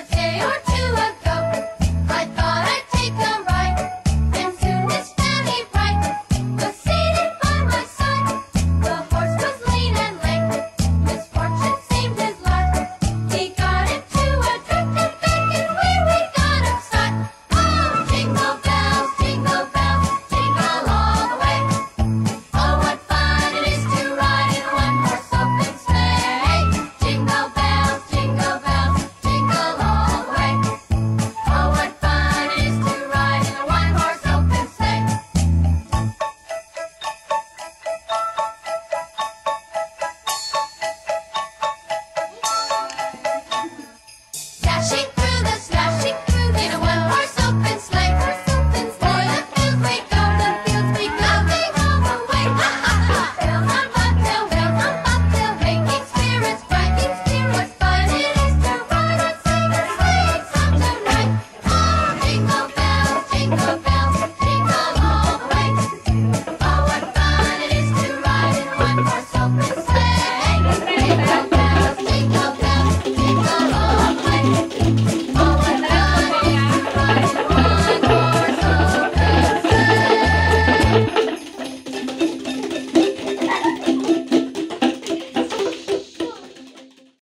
A day or two